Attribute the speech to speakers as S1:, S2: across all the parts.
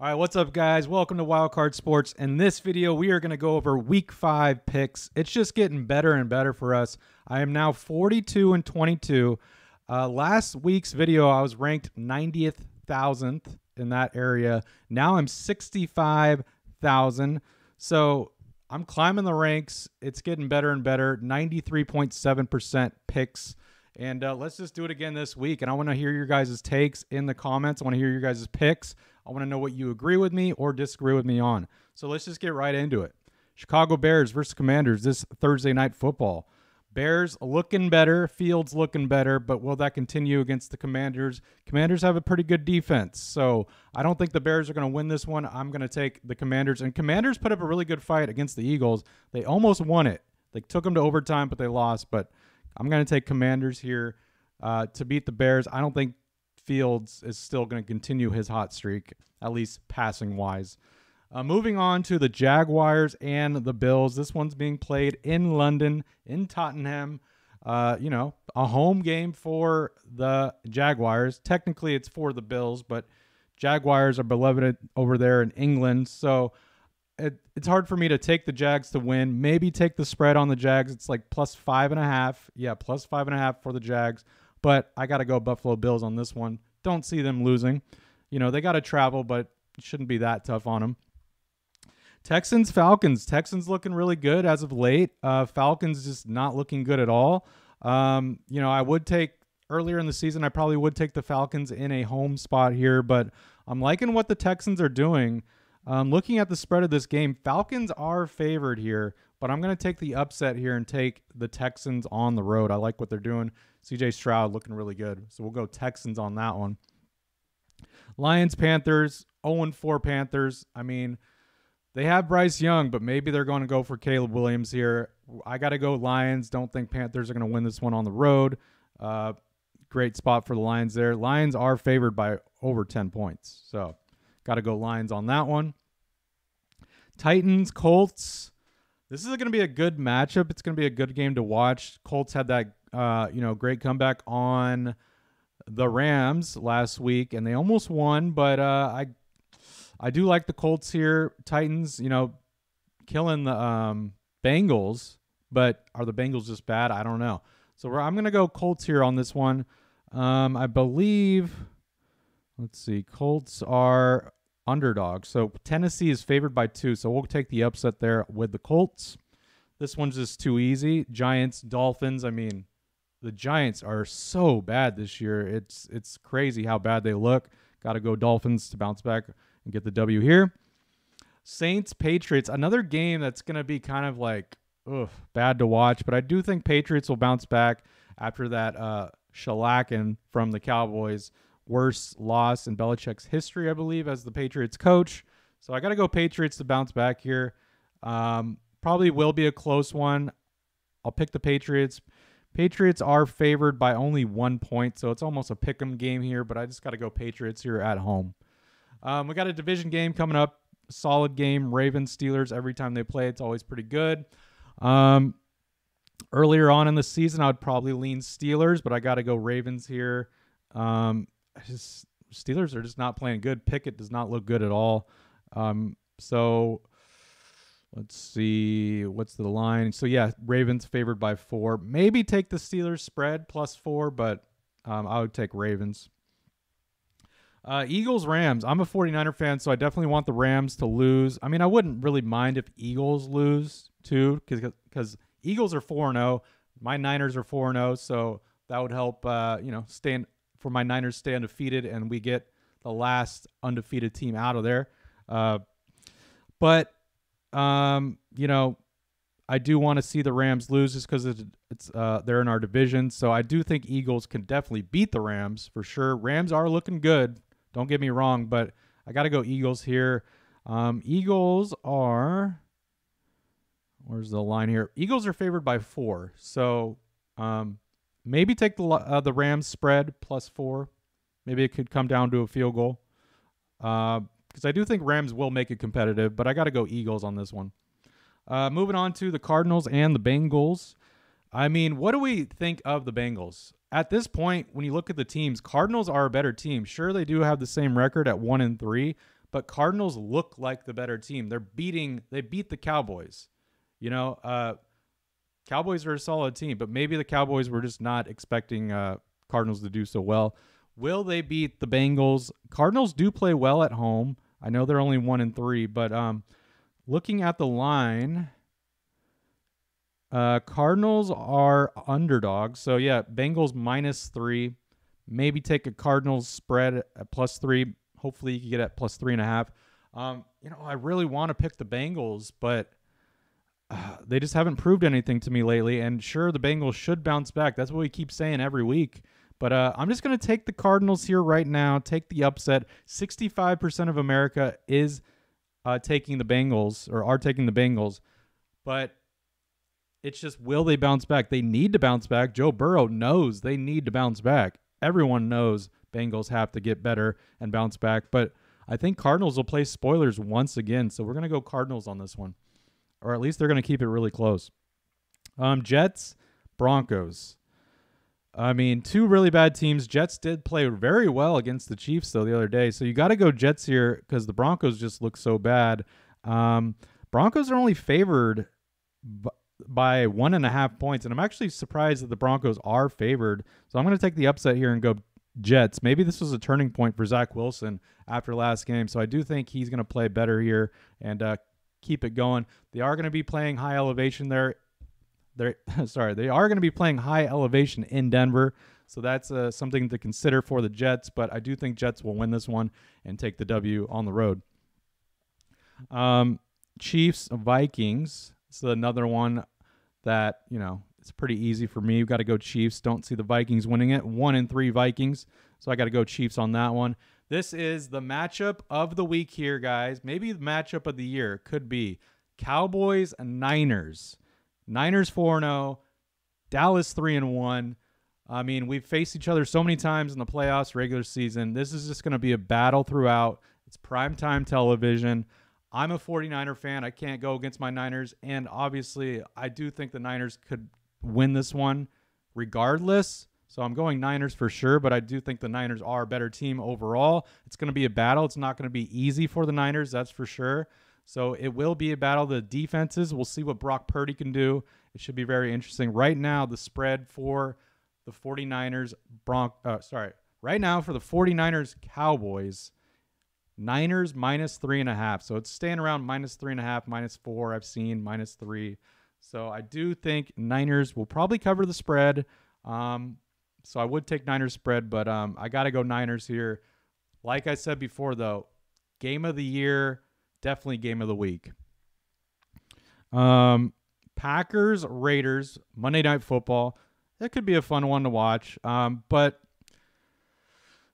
S1: All right, what's up, guys? Welcome to Wildcard Sports. In this video, we are going to go over Week Five picks. It's just getting better and better for us. I am now 42 and 22. Uh, last week's video, I was ranked 90th thousandth in that area. Now I'm 65,000. So I'm climbing the ranks. It's getting better and better. 93.7% picks. And uh, let's just do it again this week. And I want to hear your guys' takes in the comments. I want to hear your guys' picks. I want to know what you agree with me or disagree with me on. So let's just get right into it. Chicago Bears versus Commanders this Thursday night football. Bears looking better, Fields looking better, but will that continue against the Commanders? Commanders have a pretty good defense, so I don't think the Bears are going to win this one. I'm going to take the Commanders, and Commanders put up a really good fight against the Eagles. They almost won it. They took them to overtime, but they lost. But I'm going to take Commanders here uh, to beat the Bears. I don't think Fields is still going to continue his hot streak, at least passing wise. Uh, moving on to the Jaguars and the Bills. This one's being played in London, in Tottenham. Uh, you know, a home game for the Jaguars. Technically, it's for the Bills, but Jaguars are beloved over there in England. So it, it's hard for me to take the Jags to win. Maybe take the spread on the Jags. It's like plus five and a half. Yeah, plus five and a half for the Jags but I got to go Buffalo Bills on this one. Don't see them losing. You know, they got to travel, but shouldn't be that tough on them. Texans, Falcons. Texans looking really good as of late. Uh, Falcons just not looking good at all. Um, you know, I would take earlier in the season, I probably would take the Falcons in a home spot here, but I'm liking what the Texans are doing. Um, looking at the spread of this game, Falcons are favored here, but I'm going to take the upset here and take the Texans on the road. I like what they're doing. CJ Stroud looking really good. So we'll go Texans on that one. Lions, Panthers, 0 4 Panthers. I mean, they have Bryce Young, but maybe they're going to go for Caleb Williams here. I got to go Lions. Don't think Panthers are going to win this one on the road. Uh, great spot for the Lions there. Lions are favored by over 10 points. So got to go Lions on that one. Titans, Colts. This is going to be a good matchup. It's going to be a good game to watch. Colts had that uh, you know, great comeback on the Rams last week, and they almost won. But uh, I, I do like the Colts here. Titans, you know, killing the um, Bengals, but are the Bengals just bad? I don't know. So I'm gonna go Colts here on this one. Um, I believe. Let's see. Colts are underdogs. So Tennessee is favored by two. So we'll take the upset there with the Colts. This one's just too easy. Giants, Dolphins. I mean, the Giants are so bad this year. It's it's crazy how bad they look. Got to go Dolphins to bounce back and get the W here. Saints Patriots, another game that's going to be kind of like ugh, bad to watch, but I do think Patriots will bounce back after that uh, shellacking from the Cowboys. Worst loss in Belichick's history, I believe, as the Patriots coach. So I got to go Patriots to bounce back here. Um, probably will be a close one. I'll pick the Patriots. Patriots are favored by only one point, so it's almost a pick 'em game here, but I just got to go Patriots here at home. Um, we got a division game coming up. Solid game. Ravens, Steelers, every time they play, it's always pretty good. Um, earlier on in the season, I would probably lean Steelers, but I got to go Ravens here. Um, just, Steelers are just not playing good. Pickett does not look good at all. Um, so Let's see what's the line. So yeah, Ravens favored by four. Maybe take the Steelers spread plus four, but um, I would take Ravens. Uh, Eagles Rams. I'm a 49er fan, so I definitely want the Rams to lose. I mean, I wouldn't really mind if Eagles lose too, because Eagles are four and zero. Oh. My Niners are four and zero, oh, so that would help. Uh, you know, stand for my Niners stay undefeated, and we get the last undefeated team out of there. Uh, but um, you know, I do want to see the Rams lose just because it's, it's uh, they're in our division. So I do think Eagles can definitely beat the Rams for sure. Rams are looking good. Don't get me wrong, but I got to go Eagles here. Um, Eagles are. Where's the line here? Eagles are favored by four. So um, maybe take the uh, the Rams spread plus four. Maybe it could come down to a field goal. Uh, because I do think Rams will make it competitive, but I got to go Eagles on this one. Uh, moving on to the Cardinals and the Bengals. I mean, what do we think of the Bengals? At this point, when you look at the teams, Cardinals are a better team. Sure, they do have the same record at one and three, but Cardinals look like the better team. They're beating, they beat the Cowboys. You know, uh, Cowboys are a solid team, but maybe the Cowboys were just not expecting uh, Cardinals to do so well. Will they beat the Bengals? Cardinals do play well at home. I know they're only one and three, but um, looking at the line, uh, Cardinals are underdogs. So yeah, Bengals minus three. Maybe take a Cardinals spread at plus three. Hopefully you can get at plus three and a half. Um, you know, I really want to pick the Bengals, but uh, they just haven't proved anything to me lately. And sure, the Bengals should bounce back. That's what we keep saying every week. But uh, I'm just going to take the Cardinals here right now, take the upset. 65% of America is uh, taking the Bengals or are taking the Bengals. But it's just, will they bounce back? They need to bounce back. Joe Burrow knows they need to bounce back. Everyone knows Bengals have to get better and bounce back. But I think Cardinals will play spoilers once again. So we're going to go Cardinals on this one. Or at least they're going to keep it really close. Um, Jets, Broncos. I mean, two really bad teams. Jets did play very well against the Chiefs though the other day, so you got to go Jets here because the Broncos just look so bad. Um, Broncos are only favored b- by one and a half points, and I'm actually surprised that the Broncos are favored. So I'm going to take the upset here and go Jets. Maybe this was a turning point for Zach Wilson after last game, so I do think he's going to play better here and uh, keep it going. They are going to be playing high elevation there they're sorry, they are going to be playing high elevation in Denver, so that's uh, something to consider for the Jets. But I do think Jets will win this one and take the W on the road. Um, Chiefs Vikings. This is another one that you know it's pretty easy for me. We've got to go Chiefs. Don't see the Vikings winning it. One in three Vikings, so I got to go Chiefs on that one. This is the matchup of the week here, guys. Maybe the matchup of the year could be Cowboys and Niners. Niners 4 0, Dallas 3 and 1. I mean, we've faced each other so many times in the playoffs, regular season. This is just going to be a battle throughout. It's primetime television. I'm a 49er fan. I can't go against my Niners. And obviously, I do think the Niners could win this one regardless. So I'm going Niners for sure, but I do think the Niners are a better team overall. It's going to be a battle. It's not going to be easy for the Niners, that's for sure. So it will be a battle of the defenses. We'll see what Brock Purdy can do. It should be very interesting. Right now, the spread for the 49ers, Bronc, uh, sorry, right now for the 49ers Cowboys, Niners minus three and a half. So it's staying around minus three and a half, minus four. I've seen minus three. So I do think Niners will probably cover the spread. Um, so I would take Niners spread, but um, I got to go Niners here. Like I said before, though, game of the year definitely game of the week. Um, Packers Raiders Monday Night Football. That could be a fun one to watch. Um, but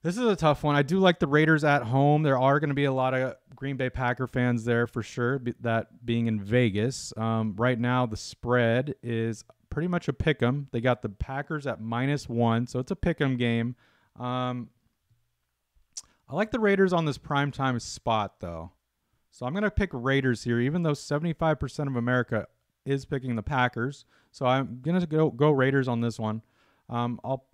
S1: this is a tough one. I do like the Raiders at home. There are going to be a lot of Green Bay Packer fans there for sure. That being in Vegas. Um, right now, the spread is pretty much a pick 'em. They got the Packers at minus one, so it's a pick 'em game. Um, I like the Raiders on this prime time spot though. So I'm going to pick Raiders here, even though 75% of America is picking the Packers. So I'm going to go go Raiders on this one. Um, I'll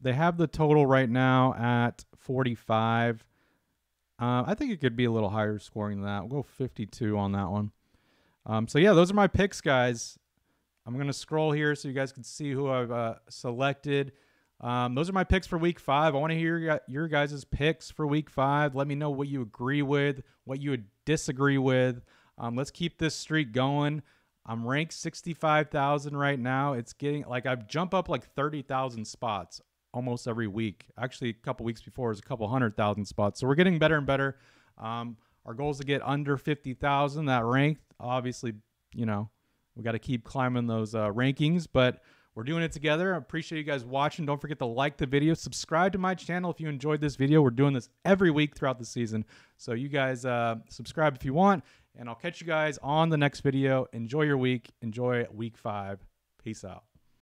S1: they have the total right now at 45. Uh, I think it could be a little higher scoring than that. We'll go 52 on that one. Um, so yeah, those are my picks, guys. I'm gonna scroll here so you guys can see who I've uh, selected. Um, those are my picks for week five. I want to hear your guys' picks for week five. Let me know what you agree with, what you would disagree with. Um, let's keep this streak going. I'm ranked 65,000 right now. It's getting like I've jumped up like 30,000 spots almost every week. Actually, a couple weeks before was a couple hundred thousand spots. So we're getting better and better. Um, our goal is to get under 50,000. That rank, obviously, you know, we got to keep climbing those uh, rankings, but we're doing it together. I appreciate you guys watching. Don't forget to like the video, subscribe to my channel if you enjoyed this video. We're doing this every week throughout the season. So you guys uh, subscribe if you want, and I'll catch you guys on the next video. Enjoy your week. Enjoy week five. Peace out.